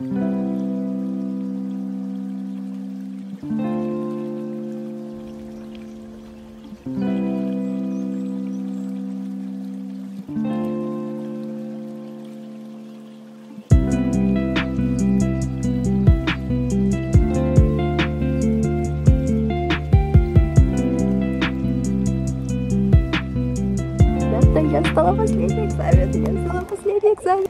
я стала последний экзамен, я стала последний экзамен.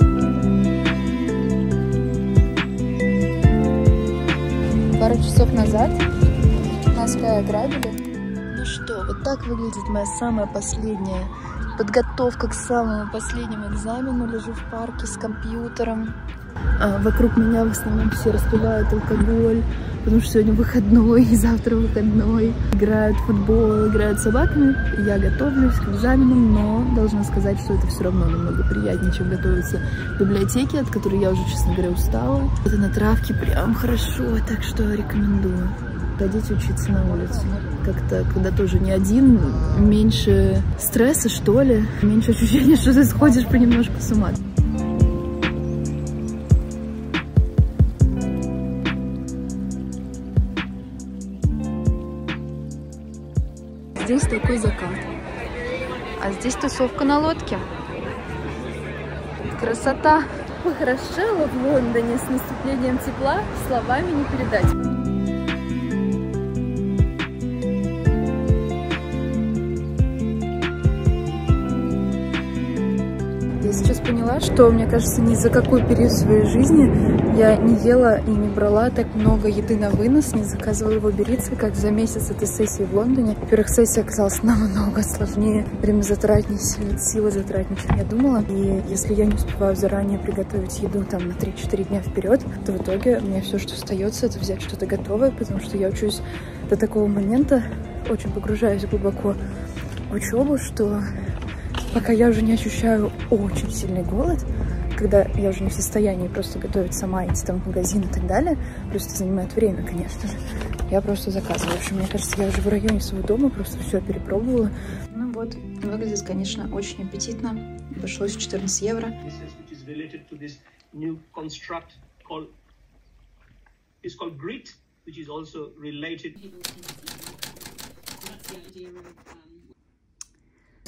Назад нас ограбили. Ну что, вот так выглядит моя самая последняя подготовка к самому последнему экзамену. Лежу в парке с компьютером. А вокруг меня в основном все распивают алкоголь, потому что сегодня выходной, и завтра выходной. Играют в футбол, играют с собаками. Я готовлюсь к экзаменам, но должна сказать, что это все равно намного приятнее, чем готовиться в библиотеке, от которой я уже, честно говоря, устала. Это на травке прям хорошо, так что рекомендую. Ходить учиться на улице. Как-то, когда тоже не один, меньше стресса, что ли, меньше ощущения, что ты сходишь понемножку с ума. Здесь такой закат. А здесь тусовка на лодке. Красота! Похорошело в Лондоне с наступлением тепла, словами не передать. Поняла, что, мне кажется, ни за какой период своей жизни я не ела и не брала так много еды на вынос, не заказывала его бериться, как за месяц этой сессии в Лондоне. Во-первых, сессия оказалась намного сложнее, время затратнее, силы затратнее, чем я думала. И если я не успеваю заранее приготовить еду там на 3-4 дня вперед, то в итоге мне все, что остается, это взять что-то готовое, потому что я учусь до такого момента, очень погружаюсь глубоко в учебу, что пока я уже не ощущаю очень сильный голод, когда я уже не в состоянии просто готовить сама, идти там в магазин и так далее, плюс это занимает время, конечно же, я просто заказываю. В общем, мне кажется, я уже в районе своего дома просто все перепробовала. Ну вот, выглядит, конечно, очень аппетитно. Обошлось 14 евро. Called grit, which is also related.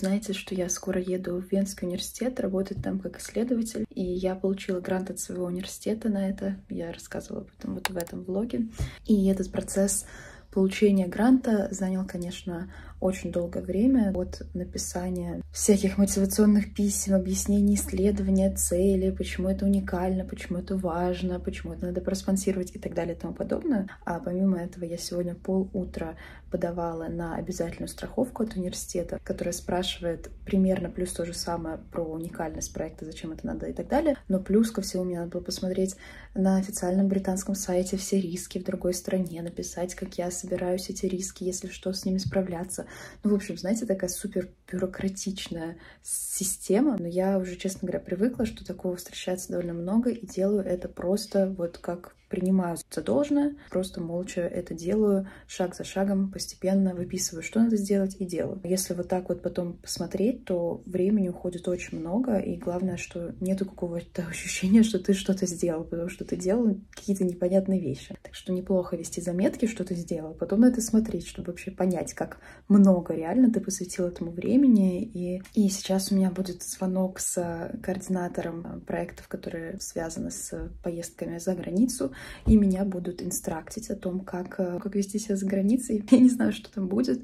Знаете, что я скоро еду в Венский университет, работать там как исследователь, и я получила грант от своего университета на это. Я рассказывала об этом вот в этом влоге. И этот процесс получения гранта занял, конечно, очень долгое время от написания всяких мотивационных писем, объяснений исследования, цели, почему это уникально, почему это важно, почему это надо проспонсировать и так далее и тому подобное. А помимо этого я сегодня пол утра подавала на обязательную страховку от университета, которая спрашивает примерно плюс то же самое про уникальность проекта, зачем это надо и так далее. Но плюс ко всему мне надо было посмотреть на официальном британском сайте все риски в другой стране, написать, как я собираюсь эти риски, если что, с ними справляться. Ну, в общем, знаете, такая супер бюрократичная система. Но я уже, честно говоря, привыкла, что такого встречается довольно много, и делаю это просто вот как принимаю за должное, просто молча это делаю, шаг за шагом, постепенно выписываю, что надо сделать, и делаю. Если вот так вот потом посмотреть, то времени уходит очень много, и главное, что нету какого-то ощущения, что ты что-то сделал, потому что ты делал какие-то непонятные вещи. Так что неплохо вести заметки, что ты сделал, потом на это смотреть, чтобы вообще понять, как много реально ты посвятил этому времени. И, и сейчас у меня будет звонок с координатором проектов, которые связаны с поездками за границу, и меня будут инстрактить о том, как, э, как вести себя за границей. Я не знаю, что там будет.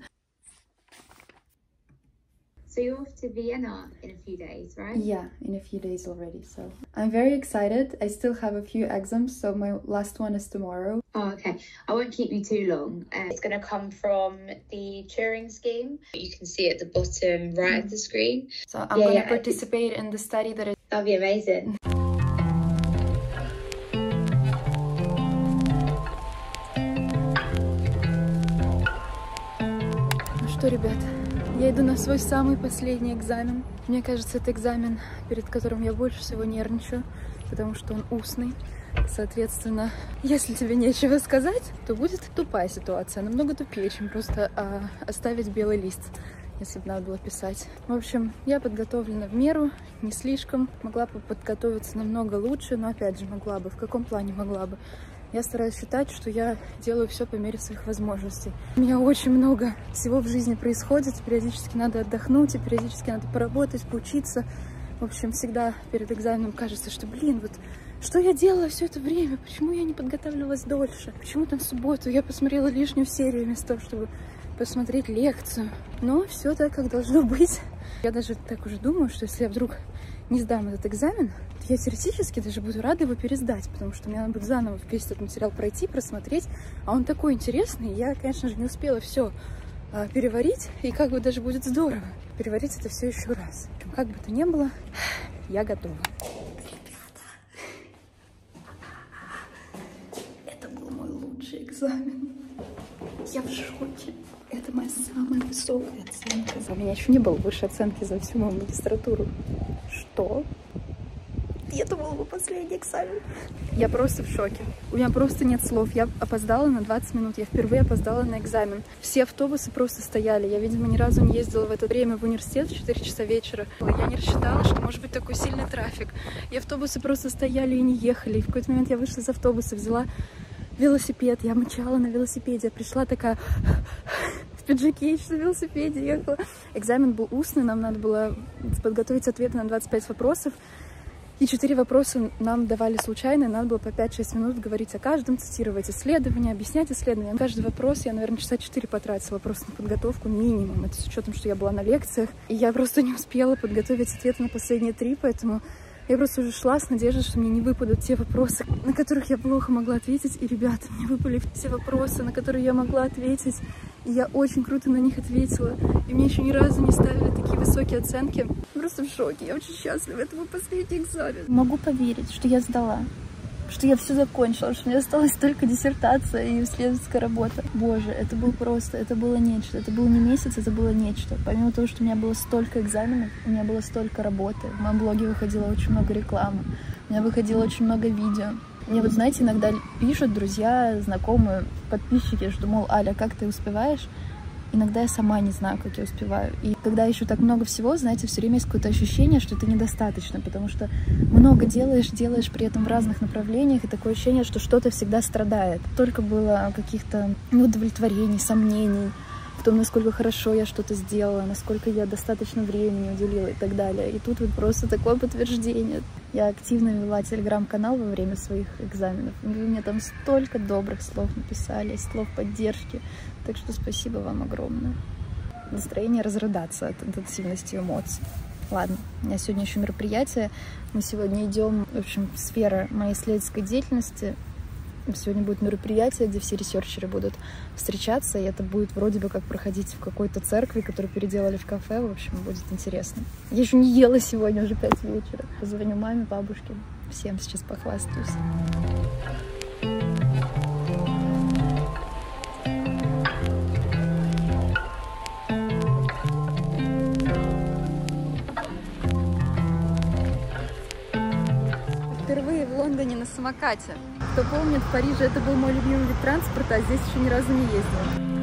So you're off to Vienna in a few days, right? Yeah, in a few days already. So I'm very excited. I still have a few exams, so my last one is tomorrow. Oh, okay. I won't keep you too long. Uh, it's going to come from the Turing scheme. You can see at the bottom right mm. of the screen. So I'm yeah, going to yeah. participate in the study that is. That'll be amazing. Что, ребят, я иду на свой самый последний экзамен. Мне кажется, это экзамен, перед которым я больше всего нервничаю, потому что он устный. Соответственно, если тебе нечего сказать, то будет тупая ситуация, намного тупее, чем просто а, оставить белый лист если бы надо было писать. В общем, я подготовлена в меру, не слишком. Могла бы подготовиться намного лучше, но опять же могла бы. В каком плане могла бы? Я стараюсь считать, что я делаю все по мере своих возможностей. У меня очень много всего в жизни происходит, периодически надо отдохнуть, и периодически надо поработать, поучиться. В общем, всегда перед экзаменом кажется, что, блин, вот что я делала все это время? Почему я не подготавливалась дольше? Почему там в субботу я посмотрела лишнюю серию вместо того, чтобы посмотреть лекцию? Но все так, как должно быть. Я даже так уже думаю, что если я вдруг не сдам этот экзамен, я теоретически даже буду рада его пересдать, потому что мне надо будет заново весь этот материал пройти, просмотреть, а он такой интересный, я, конечно же, не успела все а, переварить, и как бы даже будет здорово переварить это все еще раз. Как бы то ни было, я готова. Это был мой лучший экзамен. Я в шоке. Это моя самая высокая оценка. У меня еще не было высшей оценки за всю мою магистратуру. Что? Я думала, бы последний экзамен. Я просто в шоке. У меня просто нет слов. Я опоздала на 20 минут. Я впервые опоздала на экзамен. Все автобусы просто стояли. Я, видимо, ни разу не ездила в это время в университет в 4 часа вечера. Я не рассчитала, что может быть такой сильный трафик. И автобусы просто стояли и не ехали. И в какой-то момент я вышла из автобуса, взяла велосипед. Я мчала на велосипеде. Пришла такая в пиджаке, еще на велосипеде ехала. Экзамен был устный, нам надо было подготовить ответы на 25 вопросов. И четыре вопроса нам давали случайно, надо было по 5-6 минут говорить о каждом, цитировать исследования, объяснять исследования. На каждый вопрос я, наверное, часа 4 потратила просто на подготовку минимум. Это с учетом, что я была на лекциях. И я просто не успела подготовить ответы на последние три, поэтому я просто уже шла с надеждой, что мне не выпадут те вопросы, на которых я плохо могла ответить. И, ребята, мне выпали все вопросы, на которые я могла ответить. И я очень круто на них ответила. И мне еще ни разу не ставили такие высокие оценки. Просто в шоке. Я очень счастлива. Это мой последний экзамен. Могу поверить, что я сдала. Что я все закончила, что мне осталась только диссертация и исследовательская работа. Боже, это было просто, это было нечто. Это был не месяц, это было нечто. Помимо того, что у меня было столько экзаменов, у меня было столько работы. В моем блоге выходило очень много рекламы. У меня выходило очень много видео. Мне вот, знаете, иногда пишут друзья, знакомые, подписчики, что, мол, Аля, как ты успеваешь? Иногда я сама не знаю, как я успеваю. И когда еще так много всего, знаете, все время есть какое-то ощущение, что это недостаточно, потому что много делаешь, делаешь при этом в разных направлениях, и такое ощущение, что что-то всегда страдает. Только было каких-то неудовлетворений, сомнений, в том, насколько хорошо я что-то сделала, насколько я достаточно времени уделила и так далее. И тут вот просто такое подтверждение. Я активно вела телеграм-канал во время своих экзаменов. Вы мне там столько добрых слов написали, слов поддержки. Так что спасибо вам огромное. Настроение разрыдаться от интенсивности эмоций. Ладно, у меня сегодня еще мероприятие. Мы сегодня идем, в общем, в сфера моей исследовательской деятельности. Сегодня будет мероприятие, где все ресерчеры будут встречаться, и это будет вроде бы как проходить в какой-то церкви, которую переделали в кафе. В общем, будет интересно. Я еще не ела сегодня, уже пять вечера. Позвоню маме, бабушке. Всем сейчас похвастаюсь. Впервые в Лондоне на самокате. Кто помнит, в Париже это был мой любимый вид транспорта, а здесь еще ни разу не ездила.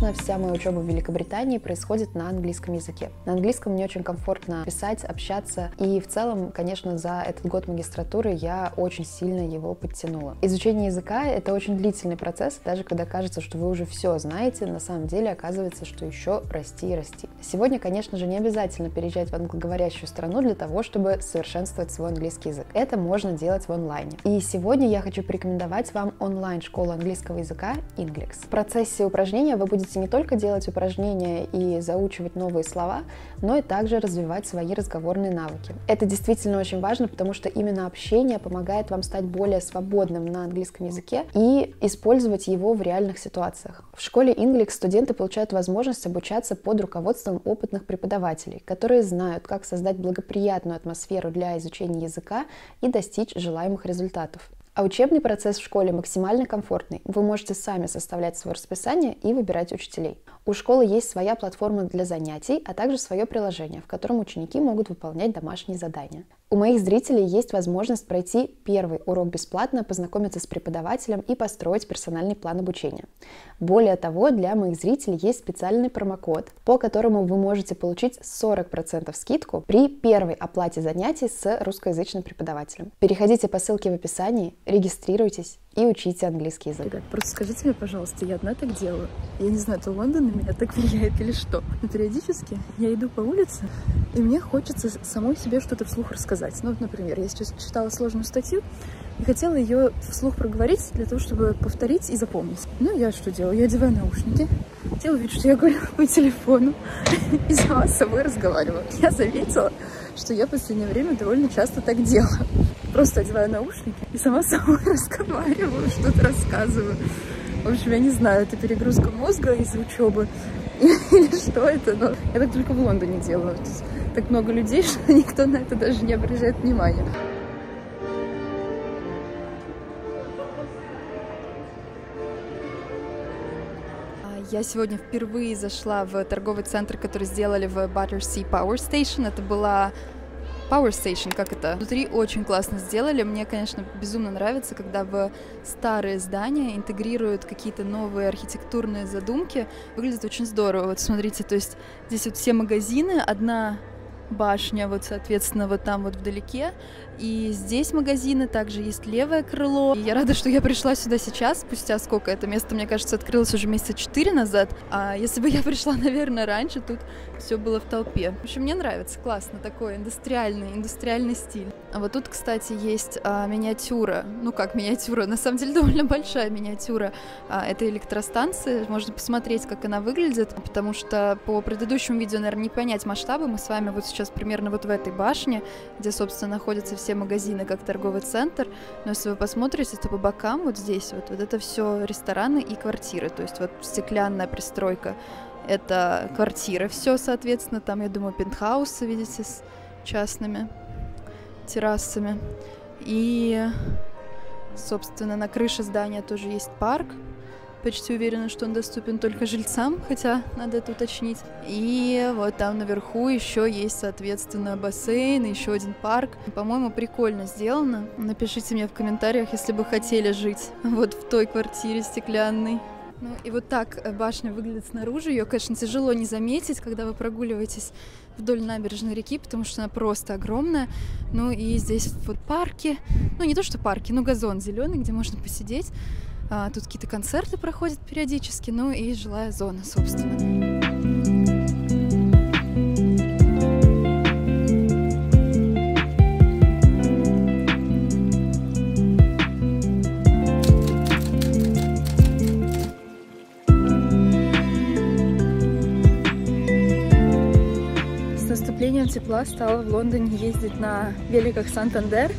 Конечно, вся моя учеба в Великобритании происходит на английском языке. На английском мне очень комфортно писать, общаться, и в целом, конечно, за этот год магистратуры я очень сильно его подтянула. Изучение языка — это очень длительный процесс, даже когда кажется, что вы уже все знаете, на самом деле оказывается, что еще расти и расти. Сегодня, конечно же, не обязательно переезжать в англоговорящую страну для того, чтобы совершенствовать свой английский язык. Это можно делать в онлайне. И сегодня я хочу порекомендовать вам онлайн-школу английского языка Inglex. В процессе упражнения вы будете не только делать упражнения и заучивать новые слова, но и также развивать свои разговорные навыки. Это действительно очень важно, потому что именно общение помогает вам стать более свободным на английском языке и использовать его в реальных ситуациях. В школе Inglex студенты получают возможность обучаться под руководством опытных преподавателей, которые знают, как создать благоприятную атмосферу для изучения языка и достичь желаемых результатов. А учебный процесс в школе максимально комфортный. Вы можете сами составлять свое расписание и выбирать учителей. У школы есть своя платформа для занятий, а также свое приложение, в котором ученики могут выполнять домашние задания. У моих зрителей есть возможность пройти первый урок бесплатно, познакомиться с преподавателем и построить персональный план обучения. Более того, для моих зрителей есть специальный промокод, по которому вы можете получить 40% скидку при первой оплате занятий с русскоязычным преподавателем. Переходите по ссылке в описании, регистрируйтесь и учите английский язык. Ребят, просто скажите мне, пожалуйста, я одна так делаю? Я не знаю, это Лондон на меня так влияет или что. Но периодически я иду по улице, и мне хочется самой себе что-то вслух рассказать. Ну, вот, например, я сейчас читала сложную статью, и хотела ее вслух проговорить для того, чтобы повторить и запомнить. Ну, я что делаю? Я одеваю наушники, делаю вид, что я говорю по телефону и сама с собой разговариваю. Я заметила, что я в последнее время довольно часто так делаю. Просто одеваю наушники и сама с собой разговариваю, что-то рассказываю. В общем, я не знаю, это перегрузка мозга из-за учебы или что это, но я так только в Лондоне делаю. Так много людей, что никто на это даже не обращает внимания. Я сегодня впервые зашла в торговый центр, который сделали в Battersea Power Station. Это была Power Station, как это? Внутри очень классно сделали. Мне, конечно, безумно нравится, когда в старые здания интегрируют какие-то новые архитектурные задумки. Выглядит очень здорово. Вот смотрите, то есть здесь вот все магазины, одна башня, вот, соответственно, вот там вот вдалеке. И здесь магазины, также есть левое крыло. И я рада, что я пришла сюда сейчас, спустя сколько это место, мне кажется, открылось уже месяца четыре назад. А если бы я пришла, наверное, раньше, тут все было в толпе. В общем, мне нравится, классно, такой индустриальный, индустриальный стиль. А вот тут, кстати, есть а, миниатюра, ну как миниатюра, на самом деле довольно большая миниатюра а, этой электростанции. Можно посмотреть, как она выглядит, потому что по предыдущему видео, наверное, не понять масштабы. Мы с вами вот сейчас примерно вот в этой башне, где, собственно, находятся все магазины, как торговый центр. Но если вы посмотрите, то по бокам вот здесь вот, вот это все рестораны и квартиры, то есть вот стеклянная пристройка это квартиры все, соответственно, там, я думаю, пентхаусы, видите, с частными террасами. И, собственно, на крыше здания тоже есть парк. Почти уверена, что он доступен только жильцам, хотя надо это уточнить. И вот там наверху еще есть, соответственно, бассейн, еще один парк. По-моему, прикольно сделано. Напишите мне в комментариях, если бы хотели жить вот в той квартире стеклянной. Ну и вот так э, башня выглядит снаружи. Ее, конечно, тяжело не заметить, когда вы прогуливаетесь вдоль набережной реки, потому что она просто огромная. Ну и здесь вот парки, ну не то что парки, но газон зеленый, где можно посидеть. А, тут какие-то концерты проходят периодически, ну и жилая зона, собственно. наступлением тепла стало в Лондоне ездить на великах Сантандер.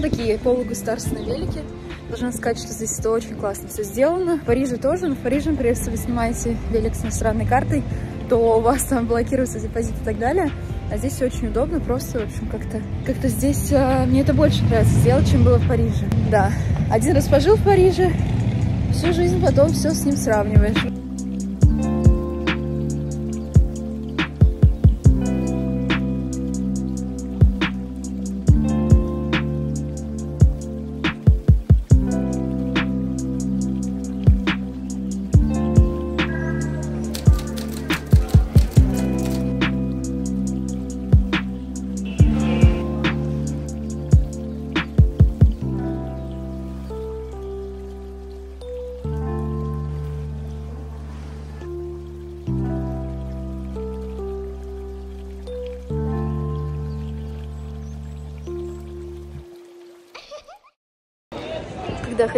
Такие полугосударственные велики. Должна сказать, что здесь это очень классно все сделано. В Париже тоже, но в Париже, например, если вы снимаете велик с иностранной картой, то у вас там блокируется депозит и так далее. А здесь все очень удобно, просто, в общем, как-то как, -то, здесь э, мне это больше нравится сделать, чем было в Париже. Да, один раз пожил в Париже, всю жизнь потом все с ним сравниваешь.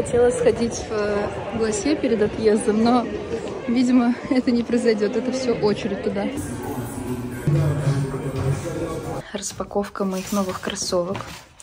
Хотела сходить в гласе перед отъездом, но, видимо, это не произойдет. Это все очередь туда. Распаковка моих новых кроссовок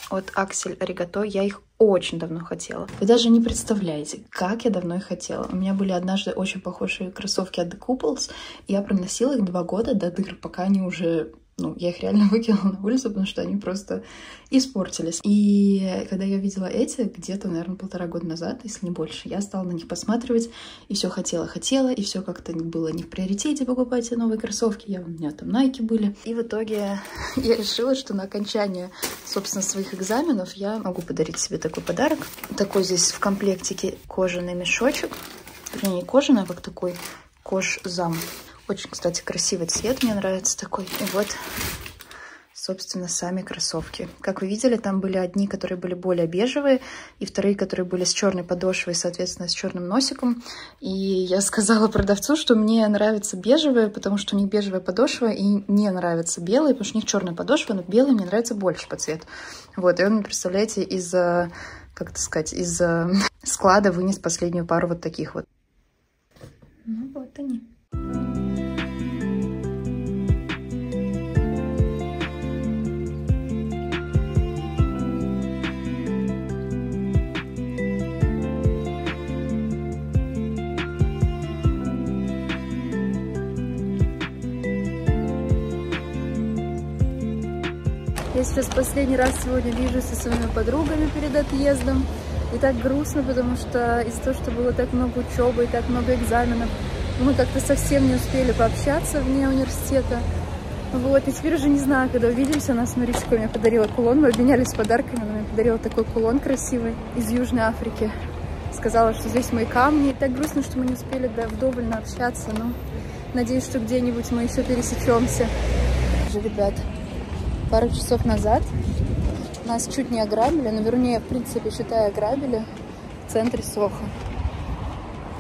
от Аксель Аригато. Я их очень давно хотела. Вы даже не представляете, как я давно их хотела. У меня были однажды очень похожие кроссовки от The Couples. Я проносила их два года до дыр, пока они уже ну, я их реально выкинула на улицу, потому что они просто испортились. И когда я видела эти, где-то, наверное, полтора года назад, если не больше, я стала на них посматривать, и все хотела-хотела, и все как-то было не в приоритете покупать новые кроссовки. Я, у меня там Nike были. И в итоге я решила, что на окончание, собственно, своих экзаменов я могу подарить себе такой подарок. Такой здесь в комплектике кожаный мешочек. Вернее, не кожаный, а как такой кожзам. Очень, кстати, красивый цвет, мне нравится такой. И вот, собственно, сами кроссовки. Как вы видели, там были одни, которые были более бежевые, и вторые, которые были с черной подошвой, соответственно, с черным носиком. И я сказала продавцу, что мне нравятся бежевые, потому что у них бежевая подошва, и не нравятся белые, потому что у них черная подошва, но белые мне нравятся больше по цвету. Вот, и он, представляете, из как это сказать, из склада вынес последнюю пару вот таких вот. Ну вот они. Сейчас последний раз сегодня вижу со своими подругами перед отъездом. И так грустно, потому что из-за того, что было так много учебы и так много экзаменов, мы как-то совсем не успели пообщаться вне университета. Вот, и теперь уже не знаю, когда увидимся, она, смотрите, какой мне подарила кулон. Мы обменялись подарками, она мне подарила такой кулон красивый из Южной Африки. Сказала, что здесь мои камни. И так грустно, что мы не успели да, вдоволь общаться, но надеюсь, что где-нибудь мы еще пересечемся. Же, ребят, пару часов назад нас чуть не ограбили, но вернее, в принципе, считая ограбили в центре Соха.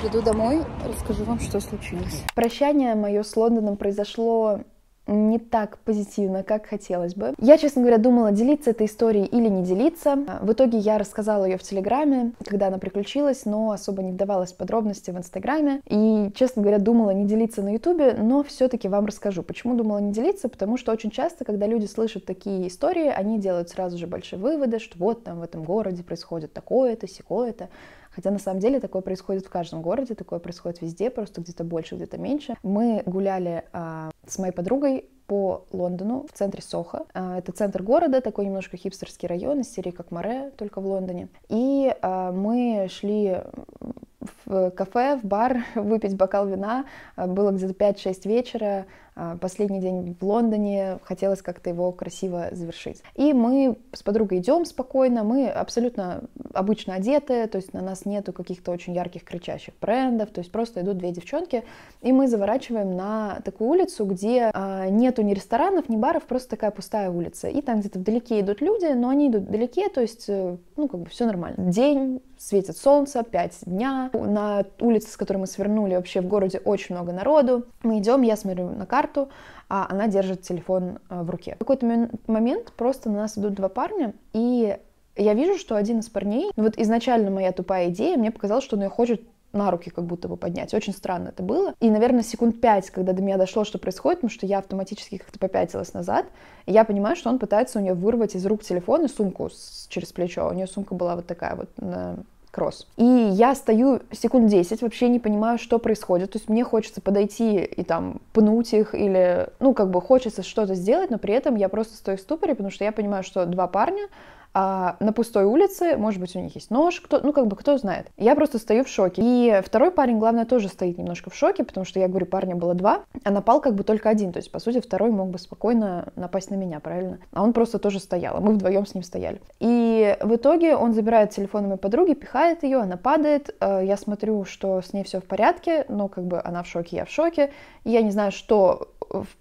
Приду домой, расскажу вам, что случилось. Прощание мое с Лондоном произошло не так позитивно, как хотелось бы. Я, честно говоря, думала, делиться этой историей или не делиться. В итоге я рассказала ее в Телеграме, когда она приключилась, но особо не вдавалась в подробности в Инстаграме. И, честно говоря, думала не делиться на Ютубе, но все-таки вам расскажу. Почему думала не делиться? Потому что очень часто, когда люди слышат такие истории, они делают сразу же большие выводы, что вот там в этом городе происходит такое-то, секое-то. Хотя на самом деле такое происходит в каждом городе, такое происходит везде, просто где-то больше, где-то меньше. Мы гуляли а, с моей подругой по Лондону, в центре Соха. Это центр города, такой немножко хипстерский район, из серии как Море, только в Лондоне. И а, мы шли в кафе, в бар, выпить бокал вина. А, было где-то 5-6 вечера. А, последний день в Лондоне, хотелось как-то его красиво завершить. И мы с подругой идем спокойно, мы абсолютно обычно одеты, то есть на нас нету каких-то очень ярких кричащих брендов, то есть просто идут две девчонки, и мы заворачиваем на такую улицу, где а, нету ни ресторанов, ни баров, просто такая пустая улица. И там где-то вдалеке идут люди, но они идут вдалеке, то есть, э, ну, как бы все нормально. День, светит солнце, 5 дня. На улице, с которой мы свернули, вообще в городе очень много народу. Мы идем, я смотрю на карту, а она держит телефон э, в руке. В какой-то момент просто на нас идут два парня, и я вижу, что один из парней, ну вот изначально моя тупая идея, мне показалось, что он ее хочет на руки как будто бы поднять. Очень странно это было. И, наверное, секунд пять, когда до меня дошло, что происходит, потому что я автоматически как-то попятилась назад, и я понимаю, что он пытается у нее вырвать из рук телефон и сумку с, через плечо. У нее сумка была вот такая вот на кросс. И я стою секунд 10, вообще не понимаю, что происходит. То есть мне хочется подойти и там пнуть их или, ну, как бы хочется что-то сделать, но при этом я просто стою в ступоре, потому что я понимаю, что два парня, а на пустой улице, может быть, у них есть нож, кто, ну, как бы, кто знает. Я просто стою в шоке. И второй парень, главное, тоже стоит немножко в шоке, потому что, я говорю, парня было два, а напал как бы только один. То есть, по сути, второй мог бы спокойно напасть на меня, правильно? А он просто тоже стоял, а мы вдвоем с ним стояли. И в итоге он забирает телефон моей подруги, пихает ее, она падает. Э, я смотрю, что с ней все в порядке, но как бы она в шоке, я в шоке. И я не знаю, что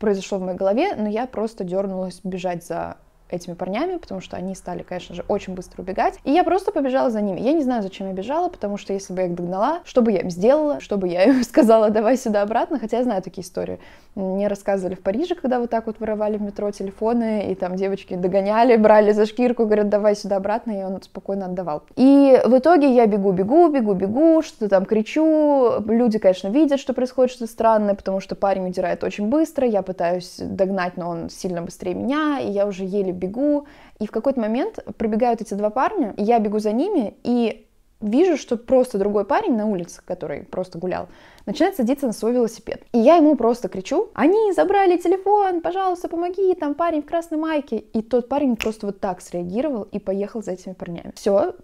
произошло в моей голове, но я просто дернулась бежать за этими парнями, потому что они стали, конечно же, очень быстро убегать. И я просто побежала за ними. Я не знаю, зачем я бежала, потому что если бы я их догнала, что бы я им сделала, что бы я им сказала, давай сюда обратно, хотя я знаю такие истории. Мне рассказывали в Париже, когда вот так вот воровали в метро телефоны, и там девочки догоняли, брали за шкирку, говорят, давай сюда обратно, и он спокойно отдавал. И в итоге я бегу, бегу, бегу, бегу, что-то там кричу. Люди, конечно, видят, что происходит что-то странное, потому что парень удирает очень быстро, я пытаюсь догнать, но он сильно быстрее меня, и я уже еле бегу, и в какой-то момент пробегают эти два парня, и я бегу за ними, и вижу, что просто другой парень на улице, который просто гулял, начинает садиться на свой велосипед. И я ему просто кричу, они забрали телефон, пожалуйста, помоги, там парень в красной майке. И тот парень просто вот так среагировал и поехал за этими парнями. Все,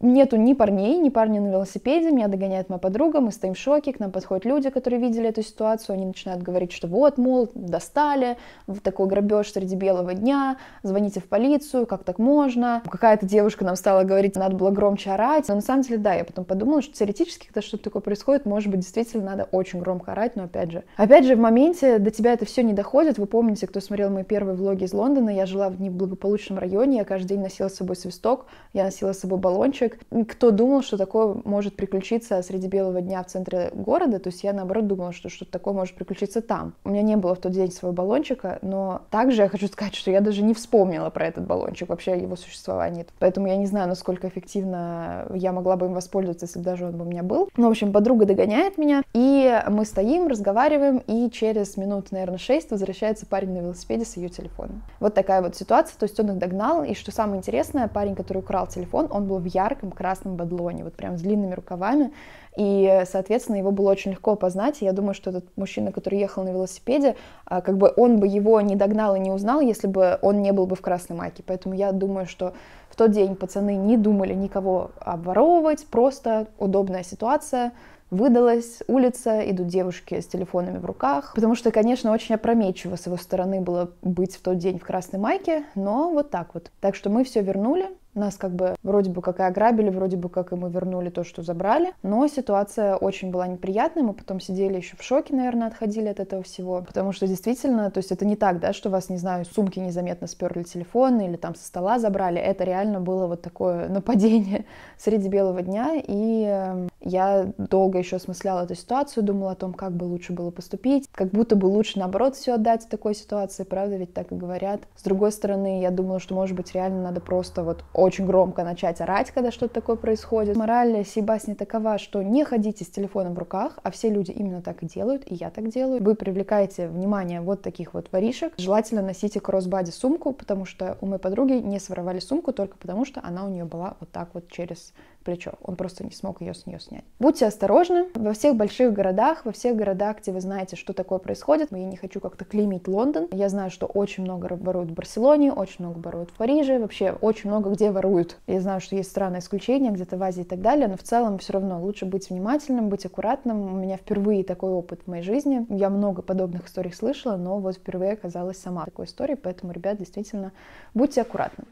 нету ни парней, ни парня на велосипеде, меня догоняет моя подруга, мы стоим в шоке, к нам подходят люди, которые видели эту ситуацию, они начинают говорить, что вот, мол, достали, в такой грабеж среди белого дня, звоните в полицию, как так можно. Какая-то девушка нам стала говорить, надо было громче орать, но на самом деле, да, я потом подумала, что теоретически, когда что-то такое происходит, может быть, действительно надо очень громко орать, но опять же, опять же, в моменте до тебя это все не доходит. Вы помните, кто смотрел мои первые влоги из Лондона, я жила в неблагополучном районе, я каждый день носила с собой свисток, я носила с собой баллончик. Кто думал, что такое может приключиться среди белого дня в центре города, то есть я наоборот думала, что что-то такое может приключиться там. У меня не было в тот день своего баллончика, но также я хочу сказать, что я даже не вспомнила про этот баллончик, вообще его существование. Поэтому я не знаю, насколько эффективно я могла бы им воспользоваться, если бы даже он бы у меня был. Ну, в общем, подруга догоняет меня, и мы стоим, разговариваем, и через минут, наверное, шесть возвращается парень на велосипеде с ее телефоном. Вот такая вот ситуация, то есть он их догнал, и что самое интересное, парень, который украл телефон, он был в ярком красном бадлоне, вот прям с длинными рукавами, и, соответственно, его было очень легко опознать. И я думаю, что этот мужчина, который ехал на велосипеде, а, как бы он бы его не догнал и не узнал, если бы он не был бы в красной майке. Поэтому я думаю, что в тот день пацаны не думали никого обворовывать, просто удобная ситуация — выдалась улица, идут девушки с телефонами в руках, потому что, конечно, очень опрометчиво с его стороны было быть в тот день в красной майке, но вот так вот. Так что мы все вернули, нас как бы вроде бы как и ограбили, вроде бы как и мы вернули то, что забрали. Но ситуация очень была неприятная. Мы потом сидели еще в шоке, наверное, отходили от этого всего. Потому что действительно, то есть это не так, да, что вас, не знаю, сумки незаметно сперли телефон или там со стола забрали. Это реально было вот такое нападение среди белого дня. И эм, я долго еще осмысляла эту ситуацию, думала о том, как бы лучше было поступить. Как будто бы лучше, наоборот, все отдать в такой ситуации. Правда, ведь так и говорят. С другой стороны, я думала, что, может быть, реально надо просто вот очень громко начать орать, когда что-то такое происходит. Мораль сей басни такова, что не ходите с телефоном в руках, а все люди именно так и делают, и я так делаю. Вы привлекаете внимание вот таких вот воришек. Желательно носите кроссбади сумку, потому что у моей подруги не своровали сумку только потому, что она у нее была вот так вот через плечо. Он просто не смог ее с нее снять. Будьте осторожны. Во всех больших городах, во всех городах, где вы знаете, что такое происходит, я не хочу как-то клеймить Лондон. Я знаю, что очень много воруют в Барселоне, очень много воруют в Париже, вообще очень много где воруют. Я знаю, что есть странные исключения, где-то в Азии и так далее, но в целом все равно лучше быть внимательным, быть аккуратным. У меня впервые такой опыт в моей жизни. Я много подобных историй слышала, но вот впервые оказалась сама такой истории, поэтому, ребят, действительно, будьте аккуратны.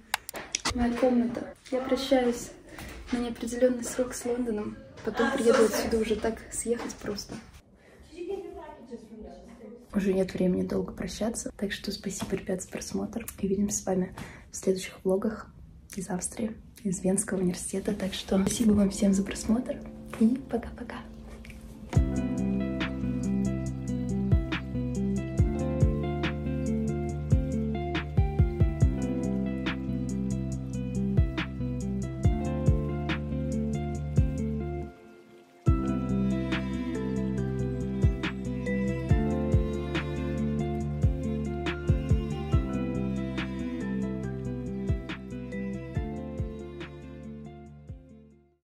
Моя комната. Я прощаюсь на неопределенный срок с Лондоном. Потом приеду отсюда уже так съехать просто. Уже нет времени долго прощаться, так что спасибо, ребят, за просмотр. И увидимся с вами в следующих влогах из Австрии, из Венского университета. Так что спасибо вам всем за просмотр и пока-пока.